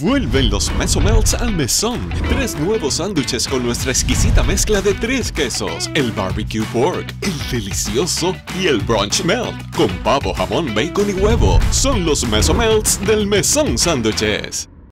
Vuelven los Meso Melts al mesón. Tres nuevos sándwiches con nuestra exquisita mezcla de tres quesos: el barbecue pork, el delicioso y el brunch melt. Con pavo, jamón, bacon y huevo. Son los Meso Melts del mesón sándwiches.